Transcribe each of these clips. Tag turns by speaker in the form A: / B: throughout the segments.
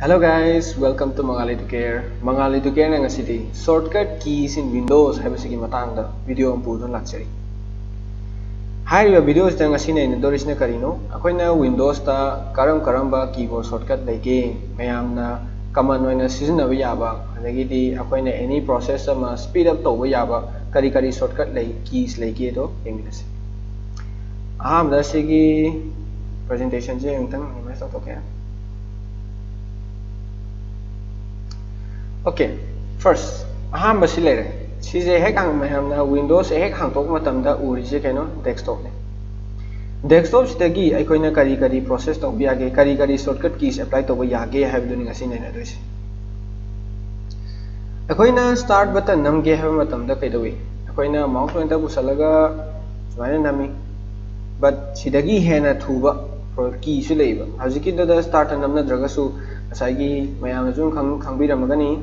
A: Hello guys, welcome to Mangali to Care. Mangali to Care na ngasidi shortcut keys in Windows haibasigi matangda video ang pudon lakchari. Hariba videos da ngasina ina dorisna karino akoina Windows ta karam karamba keyboard shortcut lege mayamna common oina sizinaba yaba adagidi akoina any process ama speed up tawba yaba kari kari shortcut lay keys lege do yengminase. ahamda sigi presentation je yungtang minimize tawtoke. Okay first अहम से Windows हेक हाथों उसे कहो डेस्कटॉपने desktop से कई कई process तौब यागे कई कई शोटकट की एप्लाई तब यागे हैसे स्टार्ट बटन नमगे है कई अखोना माउंट पुसल नमी बट सिद हेन थूब की स्टार्ट नमनद्रगू ꯉꯁꯥꯏꯒꯤ ꯃꯌꯥꯝꯅꯁꯨ ꯈꯪꯕꯤꯔꯝꯃꯒꯅꯤ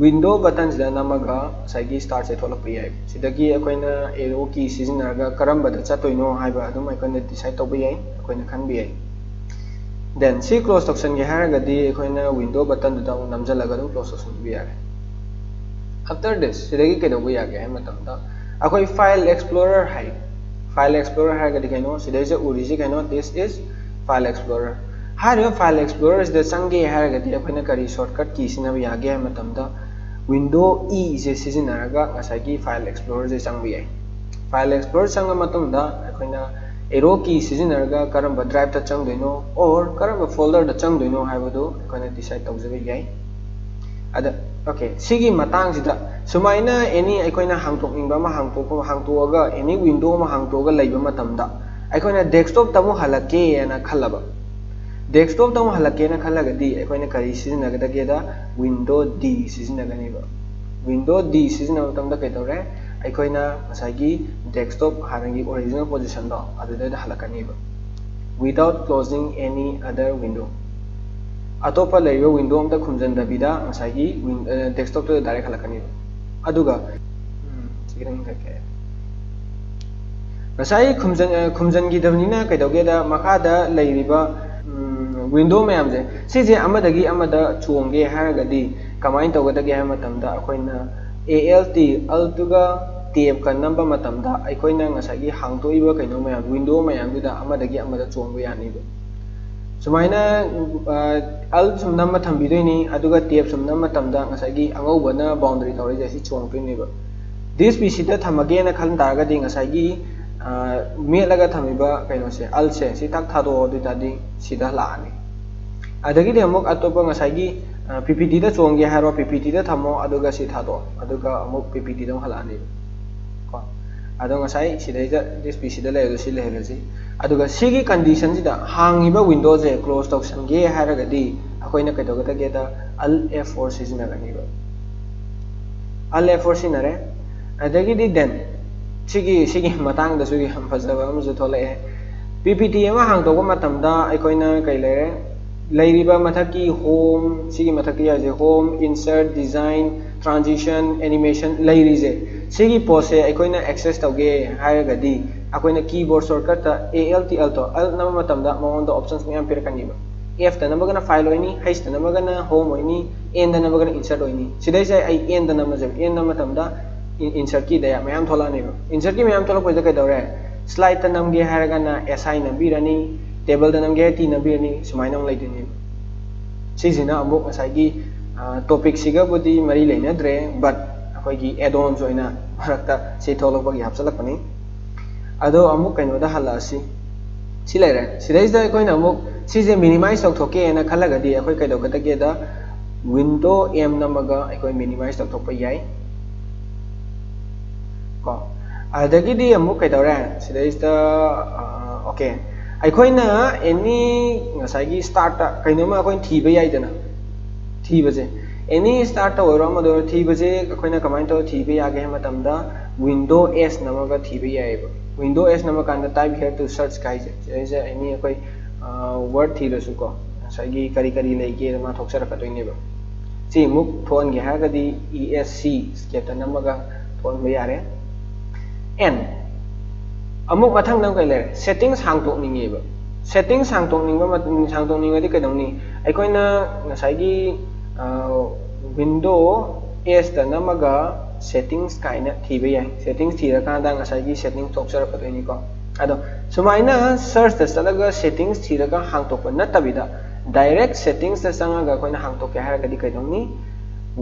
A: ꯋꯤꯟꯗꯣ ꯕꯇꯟꯁꯤꯗ ꯅꯝꯃꯒ ꯉꯁꯥꯏꯒꯤ ꯁ꯭ꯇꯥꯔꯠꯁꯦ ꯊꯣꯛꯂꯛꯄ ꯌꯥꯏ ꯁꯤꯗꯒꯤ ꯑꯩꯈꯣꯏꯅ ꯑꯦꯔꯣ ꯀꯤ ꯁꯤꯖꯤꯟꯅꯔꯒ ꯀꯔꯝꯕꯗ ꯆꯠꯇꯣꯏꯅꯣ ꯍꯥꯏꯕ ꯑꯗꯨꯝ ꯑꯩꯈꯣꯏꯅ ꯗꯤꯁꯥꯏꯠ ꯇꯧꯕ ꯌꯥꯏ ꯑꯩꯈꯣꯏꯅ ꯈꯟꯕ ꯌꯥꯏ ꯗꯦꯟ ꯁꯤ ꯀ꯭ꯂꯣꯖ ꯇꯧꯁꯟꯒꯦ ꯍꯥꯏꯔꯒꯗꯤ ꯑꯩꯈꯣꯏꯅ ꯋꯤꯟꯗꯣ ꯕꯇꯟꯗꯨꯗ ꯑꯃꯨꯛ ꯅꯝꯁꯤꯜꯂꯒ ꯑꯗꯨꯝ ꯀ꯭ꯂꯣꯖ ꯇꯧꯁꯟꯕ ꯌꯥꯔꯦ after this sidagi kaidoba yage hai matamda akoi file explorer hai file explorer hai gadi kaino sidai je हारे फ़ाइल एक्सप्लोरर इस चंगे है फ़ैन कहीं सॉर्टकट की सिनबे विंडो ई सिजनगी फ़ाइल एक्सप्लोरर से चंग फ़ाइल एक्सप्लोरर चंग एरो की सिजनगा करम ड्राइव चंगदनो और करम फोल्डर चंगदनो डिसाइड तौज यही अद ओके सुमायन एनी हांगोग एनी विंडो हांगोग डेस्कटॉप तमु हल्के खलब aikoina masagi desktop hanagi original position do aduda halakani ba without closing any other window अतोपा लेरियो विंडो अमता खुमजनदबिदा ngसाigi desktop to direct halakani aduga sigrang thake ngसाई खुमजन खुमजन विंडो मैमेंगी चोगे है कमाय तौदे है A L T alt tab नंबरगी हाथ कहो मैं विंडो मैम चोब जाने सूमायन अल सूम थम्बीदी टेप सूमगी अगौबन बाउंड्री कवरेज अच्छी चोपने दिस पी सी थमगे खल तारगदी मेटा थमीब कल से तक था लाने अदगी हमक अतोपी पी पी टी चोंगे है पी पी टी थमो अदोक पी पी टी हलाने को अदाई सिदी लेगी कंडीशन से हाब विंडोजे क्लोज तौसंगे है अखोन कौगतगेद अल एफ़ फोर सिजनगनी अल एफ़ फोर सिजनरे देन सिंह फजब पी पी टी हांगद कई लेर मथकी होम सिगी मथकी आजे home insert design transition animation लेरीजे सिगी पोसे अखोइन एक्सेस तौगे है अखोइन keyboard shortcut A L T L तो एल नम मतम दा मैं the options F the file होनी हईस द होम होनी एन द नम गना इंसर्ट होइनी सिदै जाय एन द नम एन नम इंसर्ट की दया मयाम थोला नेबो इंसर्ट की मयाम थोला कोइ द कै दोरे स्लाइड त नम गे हायगना एसआई टेबल दनमगे तीनबिरनी सुमायनम लाइदिनि सिजिना अबो मसाइगी टॉपिक सिगा बदि मरि लैना द्रे बट अखैगी एड ऑन जोइना फरकता सेथोलो बग याप्सला पनि अदो अमुक कैनोदा हालासि सिलेरे सिरेज द कोइन अमुक सिजे मिनिमाइज ऑफ़ थोके एना खलगदि अखै कैदो गदगे द विंडो एम नमगा अखै मिनिमाइज द थोप याई को अदगी दि अमुक कैदोरे सिरेज the okay okay. Akoi na any ngasai gi start ta kaino ma akoi thiba yai dana thiba je any start ta oiro ma do thiba je akoi na kamai to thiba ya ge matamda window s namaga thiba yai ba window s nama kanda type here to search kai je अमुक मथंग नम कई लेर setting हांगटोनीब setting हांगटोनी हांगटोनी कदमी अखोना नसाई विंडो एसद नमग सेटिंग कायन थीब जाए सेटिंग थीरकान नसाई सेटिंग थोचरपदनीको अद सुमायन सर्च चलग सेटिंग थीरग हांगटोप नतबीद डायरेक्ट सेटिंग चंग अखोना हांगटोके कदमी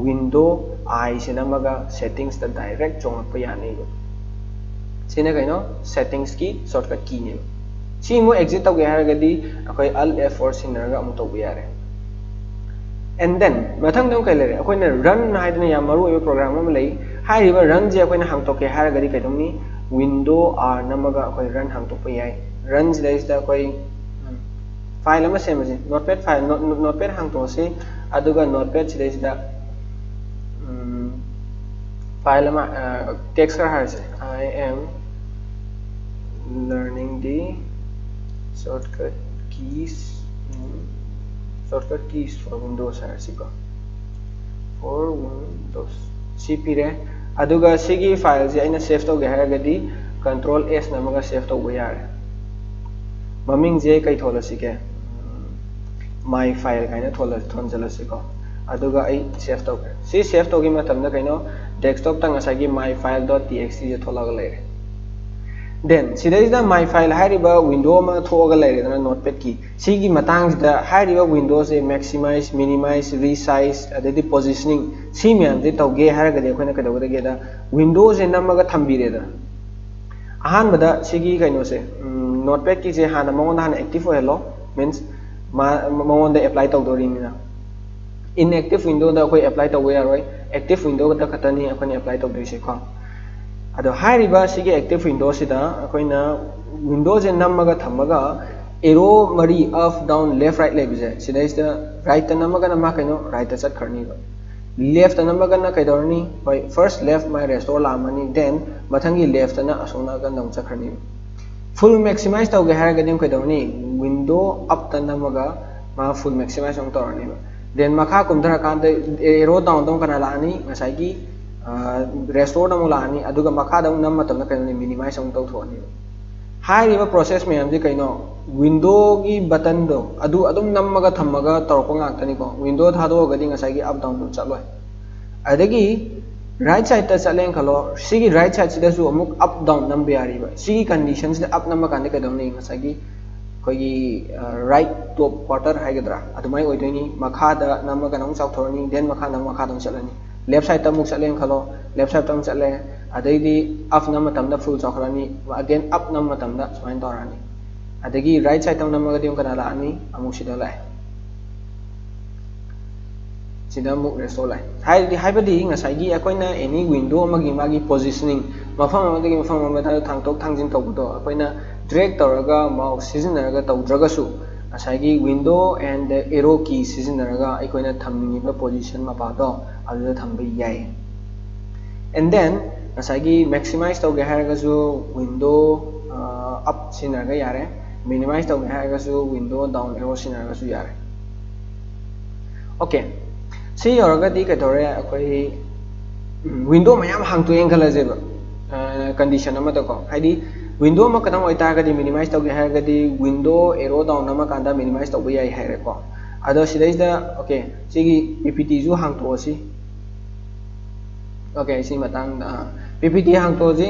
A: विंडो आई से नमग सेटिंग डायरेक्ट चौंप यानीब सिने कहीं नो सेटिंग्स की शॉर्टकट की नहीं सी मो एग्जिट तो गया है गदी अखोई अल एफ़ और सी नरगा अमुतो गया रहे एंड देन मतंग दो कह ले रहे अखोई ने रन है तो ने या मरु ये प्रोग्राम में ले हाय रिवर रन जी अखोई ने हम तो के हर गदी कह दो विंडो आर नमगा अखोई रन हम तो पे आए रन जी लाइस फ़ाइल में सेम जी नोटपेड फ़ाइल नोटपेड फ़ाइल में टेक्स्ट कर हर से I am learning the shortcut keys shortcut keys for Windows है सिको for Windows सी पीरे अदुगा सिगी फ़ाइल से अइना सेव तो गहरा गदी कंट्रोल एस नमगा सेव तो यारे ममिंग जे कई थोला सिके माय फ़ाइल काइना थोला थोन जला सिको अदुगा आई सेव तो सी सेव तो गी मतम न कइनो डेस्कटॉप तंग असागी माय फ़ाइल जे then sida my file hariba window ma thoga lai na notepad ki sigi matang sida hariba window se maximize minimize resize adedi positioning si myam de tawge haraga de khoina kada wada ge da window se namaga thambire da ahan bada sigi kaino se notepad ki se hana mongon hana active hello means ma active window सिदा अखोइना थमगा arrow मरी up down left right सिदाइसदा right नमा कइनो right खरनीबा left नमगा ना कइदोरनी फ़र्स्ट लेफ़्ट माय रेस्टोर लामनी देन मथंगी लेफ़्ट ना असोना गा नम चखरनी फुल मैक्सिमाइज तौगे हारगदि कइदोरनी विंडो अप मा फुल मैक्सिमाइज तोरनी देन मखा कुमधरा एरो डाउन डाउन कना लानी रेस्टोर मखाद नम मिनिमाइज हाइरिबा प्रोसेस मैम से कहीं विंडो की बटन दो अदु अदुम नमगा थमगा तौरप ngakतनी को विंडो ngसाइगी अप डाउन चलोय अदगी राइट साइड ता चलें खलो राइट साइड अमुक अप डाउन नम बियारिबा सिगी कंडीशन से अप नम कांदे कदमनी ngसाइगी कोई राइट टॉप क्वार्टर हाइगद्रा अदुमाई ओइदोनी मखादा नमगा नम चाउथोरनी देन मखा नम मखा दम चलनी लेफ़्ट साइड तमुक चले खलो लेफ़्ट साइड तम चले अदगी अप नम मतम फुल चौखरानी अगेन अप नम मतम सुमाइन तौरानी अदगी राइट साइड तम नमगदी कना लानी अमुक सिदा लाए सिदा अमुक रेस्टो लाए हाइदी हाइबदी ngसाइगी अकोइना एनी विंडो अमगी मागी पोजिशनिंग मफम अमदगी मफम अमदा थांगतोक थांजिन तौबदो अकोइना ड्रैग तौरगा माउस सिजनरगा तौद्रगसु ngसाइगी विंडो एंड एरो की सिजनरगा अकोइना थमनिबा पोजीशन मपादो याय एंड देन ngसाइगी मैक्सिमाइज तौगे अप सिनरगा यारे मिनिमाइज तौगे हारगसु विंडो डाउन एरो ओके हांगतोयें खलजेबा कंडीशन अमदको हाइदी विंडो में कदम होइतागदी मिनिमाइज तौगे हारगदी विंडो एरो डाउन अमा कांदा मिनिमाइज तौबा ओके सिगी पीपीटी जु हांगतोसी ओके सी मतंग पीपीटी हांगतोजी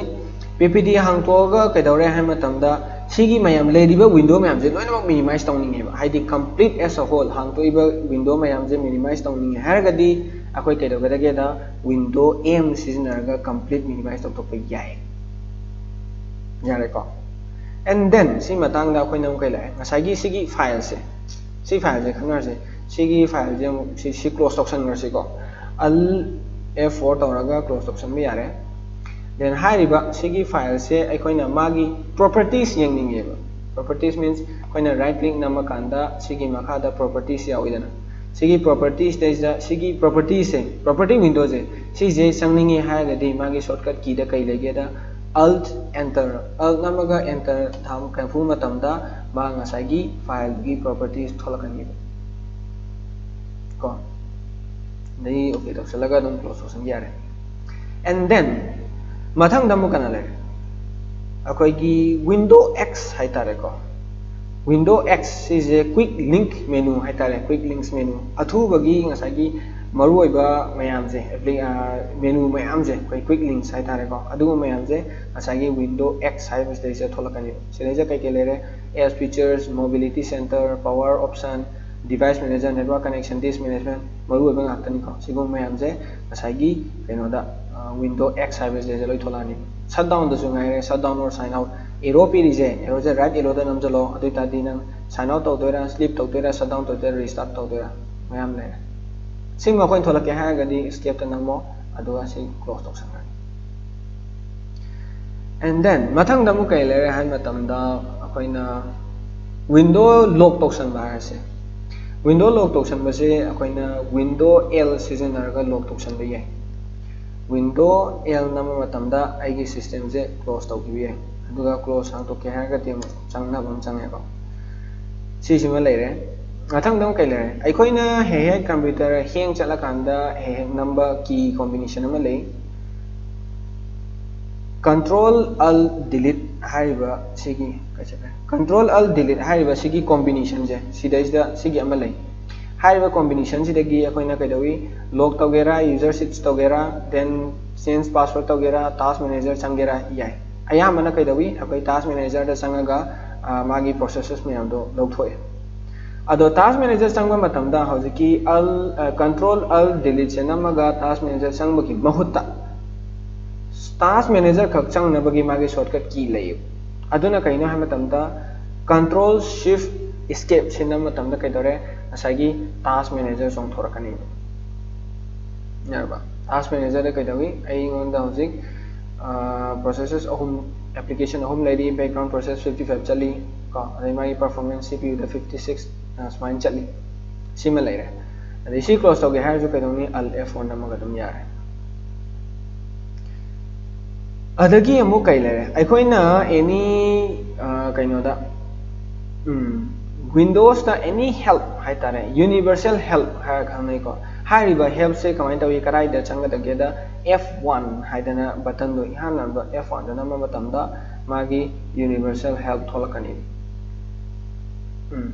A: पीपीटी हांगतोगा कदौरे है मतंदा सिगी मयाम लेरिबा विंडो मयाम जे लोइनमक मिनिमाइज तौनिंगेबा कंप्लीट एज अ होल हांगतोइबा विंडो मयाम जे मिनिमाइज तौनिंगे हारगदी अखोय कदौगदगेदा विंडो एम सिजनरगा कंप्लीट मिनिमाइज तौथोपा याय सी मतंगदा अखोय नम कै लाए ngसाइगी सिगी फ़ाइल से सी फ़ाइल से खंगरसे सिगी फ़ाइल जे सी सी क्लोज तौसन ngरसिको अल F4 तौरगा क्लोज तौसन भी यारे then हाइरिबा सिगी फ़ाइल से अखोइना मागी प्रॉपर्टीज़ यंगनिंगेबा प्रॉपर्टीज़ मींस अखोइना राइट क्लिक नम कांदा सिगी मखादा प्रॉपर्टीज़ याविदना सिगी प्रॉपर्टीज़ देजा सिगी प्रॉपर्टीज़ से प्रॉपर्टी विंडो से सिजे संगनिंगे हाइगदी मागी शॉर्टकट की द कई लेगेदा alt enter alt namaga enter tham kanfu matamda ma ngasagi file gi properties tholakani ko nei okay to salaga dum close ho sangyare and then mathang damu kana le akoi gi window x hai tare ko window x size quick link menu haitare quick links menu athubagi ngasagi maru oiba मरुआ मैमजे मेनू मैमजे quick link है तारेको मैमजे मसागे window x हैलकनी कई कई लेर S features mobility centre power option device manager network connection disk management मरुआबनीको सिब मैमजे मसागी कहोद window x है लोथोलानी shut down दूसरे shut down और सैन आउट एरो पीरीजे एरोजे राइट एरोद नमजलो अदादी नाइन आउट तौदेरा स्लीप तौदेरा सट डाउन तौदेरा रिस्टार्ट तौदेरा मैम लेना arrow da nam jalo adu ta di nang sign out tau doira sleep tau doira shutdown tau doira restart tau doira mayam le sing ma koin thola ke ha ga di escape ta nang mo adu a si close tau sang and then mathang da mu kai le han matam da akoi na window lock tau sang ba se window lock tau sang ba se akoi na window l season ga lock tau sang ba ye window l nama matam da ai gi system je close tau ki ye ꯑꯗꯨꯒ close ꯍꯥꯡꯇꯣꯛꯀꯦ ꯍꯥꯏꯔꯒꯗꯤ ꯑꯃꯨꯛ ꯆꯪꯅꯕ ꯑꯃ ꯆꯪꯉꯦꯀꯣ ꯁꯤꯁꯤꯃ ꯂꯩꯔꯦ ꯃꯊꯪꯗ ꯑꯃꯨꯛ ꯀꯩ ꯂꯩꯔꯦ ꯑꯩꯈꯣꯏꯅ ꯍꯦꯛ ꯍꯦꯛ ꯀꯝꯄ꯭ꯌꯨꯇꯔ ꯍꯦꯡ ꯆꯠꯂꯀꯥꯟꯗ ꯍꯦꯛ ꯍꯦꯛ ꯅꯝꯕ ꯀꯤ ꯀꯣꯝꯕꯤꯅꯦꯁꯟ ꯑꯃ ꯂꯩ control al delete hariba sigi kachaka control al delete hariba sigi combination je sidaisda sigi ama lai hariba combination sidagi akoina kaidawi log togera user switch togera then change password togera task manager changera yai ꯑꯌꯥꯝꯕꯅ ꯀꯩꯗꯧꯏ ꯑꯩꯈꯣꯏ ꯇꯥꯁ ꯃꯦꯅꯦꯖꯔꯗ ꯆꯪꯉꯒ ꯃꯥꯒꯤ ꯄ꯭ꯔꯣꯁꯦꯁꯦꯁ ꯃꯌꯥꯝꯗꯣ ꯂꯧꯊꯣꯛꯑꯦ ꯑꯗꯣ ꯇꯥꯁ manager ꯆꯪꯕ ꯃꯇꯝꯗ ꯍꯧꯖꯤꯛꯀꯤ ꯑꯜ ꯀꯟꯇ꯭ꯔꯣꯜ ꯑꯜ ꯗꯤꯂꯤꯠꯁꯦ ꯅꯝꯃꯒ ꯇꯥꯁ ꯃꯦꯅꯦꯖꯔ ꯆꯪꯕꯒꯤ ꯃꯍꯨꯠꯇ ꯇꯥꯁ ꯃꯦꯅꯦꯖꯔ ꯈꯛ ꯆꯪꯅꯕꯒꯤ ꯃꯥꯒꯤ ꯁꯣꯔꯠꯀꯠ ꯀꯤ ꯂꯩꯌꯦꯕ ꯑꯗꯨꯅ ꯀꯩꯅꯣ ꯍꯥꯏꯕ ꯃꯇꯝꯗ ꯀꯟꯇ꯭ꯔꯣꯜ ꯁꯤꯐ ꯏꯁꯀꯦꯞ ꯁꯤꯟꯅ ꯃꯇꯝꯗ ꯀꯩꯗꯧꯔꯦ ꯉꯁꯥꯏꯒꯤ ꯇꯥꯁ ꯃꯦꯅꯦꯖꯔ ꯆꯣꯡꯊꯣꯔꯛꯀꯅꯤꯕ ꯌꯥꯔꯕ ꯇꯥꯁ ꯃꯦꯅꯦꯖꯔꯗ ꯀꯩꯗꯧꯏ ꯑꯩꯉꯣꯟꯗ ꯍꯧꯖꯤꯛ processes ahum application ahum lady background process 55 chali ko adai mai performance cpu da 56 smine chali sima lai re adai si close to ge har ju kadong ni al f1 na maga dum yare adagi amu kai lai re ai khoi na any kaino da windows da any help hai tare universal help ha khanai ko ꯍꯥꯏꯔꯤꯕ ꯍꯦꯜꯞꯁꯦ ꯀꯃꯥꯏꯅ ꯇꯧꯏ ꯀꯗꯥꯏꯗ ꯆꯪꯒꯗꯒꯦꯗ F1 ꯍꯥꯏꯗꯅ ꯕꯇꯟꯗꯣ ꯏꯍꯥꯟ ꯍꯥꯟꯕ F1ꯗ ꯅꯝꯕ ꯃꯇꯝꯗ ꯃꯥꯒꯤ ꯌꯨꯅꯤꯚꯔꯁꯦꯜ ꯍꯦꯜꯞ ꯊꯣꯛꯂꯛꯀꯅꯤ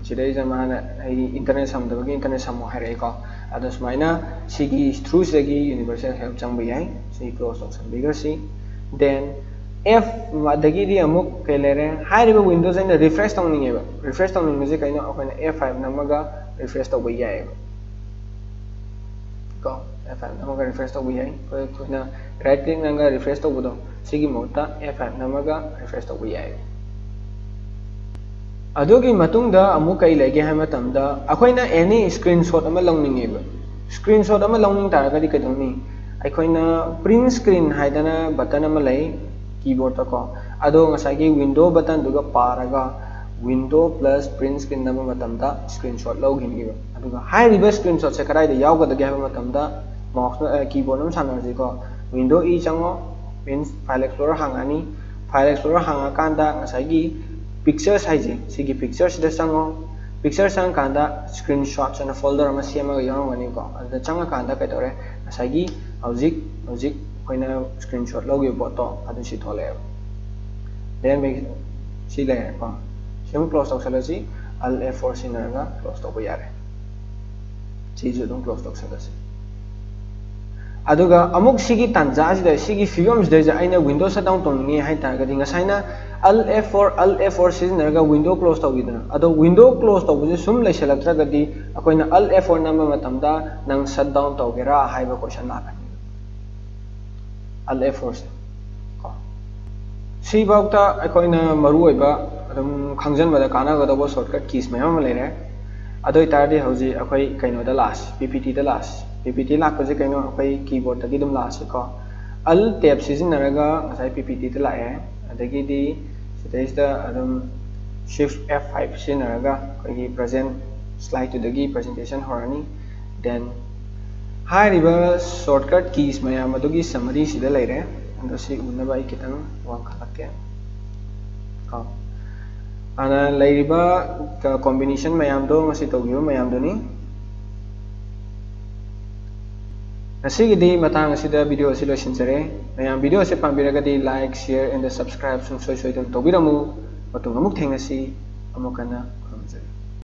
A: ꯁꯤꯗꯩꯁꯤꯗ ꯃꯥꯅ ꯑꯩꯒꯤ ꯏꯟꯇꯔꯅꯦꯠ ꯁꯝꯗꯕꯒꯤ ꯏꯟꯇꯔꯅꯦꯠ ꯁꯝꯃꯣ ꯍꯥꯏꯔꯛꯏꯀꯣ ꯑꯗꯣ ꯁꯨꯃꯥꯏꯅ ꯁꯤꯒꯤ ꯊ꯭ꯔꯨꯁꯤꯗꯒꯤ ꯌꯨꯅꯤꯚꯔꯁꯦꯜ ꯍꯦꯜꯞ ꯆꯪꯕ ꯌꯥꯏ ꯁꯤ ꯀ꯭ꯂꯣꯖ ꯇꯧꯁꯟꯕꯤꯈ꯭ꯔꯁꯤ ꯗꯦꯟ F ꯑꯗꯒꯤꯗꯤ ꯑꯃꯨꯛ ꯀꯩ ꯂꯩꯔꯦ ꯍꯥꯏꯔꯤꯕ ꯋꯤꯟꯗꯣꯁ ꯑꯩꯅ ꯔꯤꯐ꯭ꯔꯦꯁ ꯇꯧꯅꯤꯡꯉꯦꯕ ꯔꯤꯐ꯭ꯔꯦꯁ ꯇꯧꯅꯤꯡꯕꯁꯦ ꯀꯩꯅꯣ ꯑꯩꯈꯣꯏꯅ F5 ꯅꯝꯃꯒ ꯔꯤꯐ꯭ꯔꯦꯁ ꯇꯧꯕ ꯌꯥꯏꯑꯕ ko F5 namaga refresh tawbu yai ko kuina right click nanga refresh tawbu do sigi mota F5 any screenshot अमा स्क्रीनशॉट अमा लौनिंग तारगदी प्रिंट स्क्रीन है बटन अमा लै कीबोर्ड तको अदो विंडो बटन दुगा पारगा window plus print screen screenshot लौगी अदुगा स्क्रीनशॉट से कराइदे यावगदगे माउस कीबोर्ड नम सानरजिको विंडो इ चंगो मीन फ़ाइल एक्सप्लोरर हांगानी फ़ाइल एक्सप्लोरर हांगा कांदा ꯄꯤꯛꯆꯔꯁ ꯍꯥꯏꯁꯦ ꯁꯤꯒꯤ ꯄꯤꯛꯆꯔꯁꯤꯗ ꯆꯪꯉꯣ ꯄꯤꯛꯆꯔ ꯆꯪꯉꯀꯥꯟꯗ ꯁ꯭ꯀ꯭ꯔꯤꯟ ꯁꯣꯠꯁ ꯑꯅ ꯐꯣꯜꯗꯔ ꯑꯃ ꯁꯦꯝꯃꯒ ꯌꯥꯎꯔꯝꯒꯅꯤꯀꯣ ꯑꯗꯨꯗ ꯆꯪꯉꯀꯥꯟꯗ ꯀꯩꯗꯧꯔꯦ ꯉꯁꯥꯏꯒꯤ ꯍꯧꯖꯤꯛ ꯍꯧꯖꯤꯛ ꯑꯩꯈꯣꯏꯅ ꯁ꯭ꯀ꯭ꯔꯤꯟ ꯁꯣꯠ ꯂꯧꯈꯤꯕ ꯄꯣꯠꯇꯣ ꯑꯗꯨ ꯁꯤ ꯊꯣꯛꯂꯛꯑꯦꯕ ꯗꯦꯟ ꯁꯤ ꯂꯩꯔꯦꯀꯣ ꯁꯤꯃꯨꯛ ꯀ꯭ꯂꯣꯖ ꯇꯧꯁꯜꯂꯁꯤ ꯑꯜ ꯑꯦꯐ ꯐꯣꯔ ꯁꯤꯖꯤꯟꯅꯔꯒ ꯀ꯭ꯂꯣꯖ ꯇꯧꯕ ꯌꯥꯔꯦ ꯁꯤꯁꯨ ꯑꯗꯨꯝ ꯀ꯭ꯂꯣꯖ ꯇꯧꯁꯜꯂꯁꯤ windows तौनी alt F four alt F four season window close तौगी अब विंडो क्लोज तब से सूम लेसलगद अल ए फोर नाम नं सट डाउन तौगेरा है क्वेश्चन ला अल ए फोर सेब खाजद कानगदब शॉर्टकट कीस मैम लेर अदारे हजी अखोई कई last P P T last P P T लापे कहीं अपने कीबोर्ड की लाको अल टेप सिजनरगा पी पी टी लाए अदी शिफ्ट एफ़ फाइव सिजनरगा प्रेजेंट स्लाइडुदगी प्रेजेंटेशन होरनी देन हारिबा शॉर्टकट कीज मैम अदुगी समरी सिदा लेरे अंदो सि उनबा कॉम्बिनेशन मैम दो मसि तोगियो मैम ꯉꯁꯤꯒꯤꯗꯤ ꯃꯇꯥꯡ ꯑꯁꯤꯗ ꯚꯤꯗꯤꯑꯣ ꯑꯁꯤ ꯂꯣꯏꯁꯤꯟꯖꯔꯦ ꯃꯌꯥꯝ ꯚꯤꯗꯤꯑꯣ ꯑꯁꯤ ꯄꯥꯝꯕꯤꯔꯒꯗꯤ ꯂꯥꯏꯛ ꯁꯤꯌꯔ ꯑꯦꯟ ꯁꯕꯁꯀ꯭ꯔꯥꯏꯕ ꯁꯨꯡꯁꯣꯏ ꯁꯣꯏꯗꯅ ꯇꯧꯕꯤꯔꯝꯃꯨ ꯃꯇꯨꯡ ꯑꯃꯨꯛ ꯊꯦꯡꯅꯁꯤ ꯑꯃꯨꯛ ꯍꯟꯅ